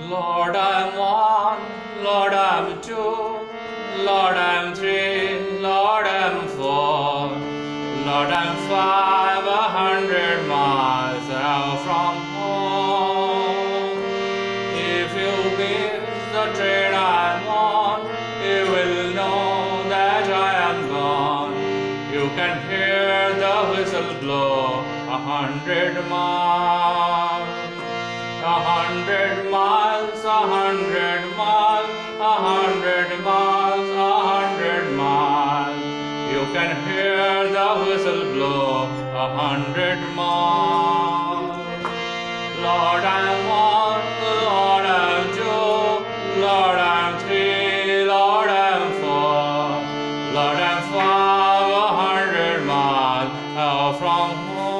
Lord, I'm one, Lord, I'm two, Lord, I'm three, Lord, I'm four, Lord, I'm five, a hundred miles out from home. If you miss the train I'm on, you will know that I am gone. You can hear the whistle blow a hundred miles. A hundred miles, hundred miles, a hundred miles, a hundred miles. You can hear the whistle blow a hundred miles. Lord, I'm one, Lord, I'm two, Lord, I'm three, Lord, I'm four, Lord, I'm five, a hundred miles out from home.